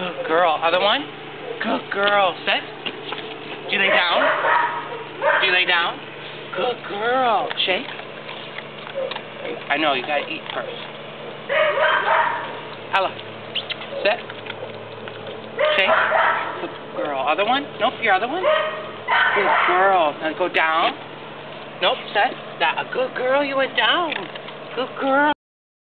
Good girl. Other one. Good girl. Sit. Do you lay down? Do you lay down? Good girl. Shake. I know, you gotta eat first. Ella. Sit. Shake. Good girl. Other one? Nope, your other one? Good girl. Now go down. Nope, set. That a good girl, you went down. Good girl.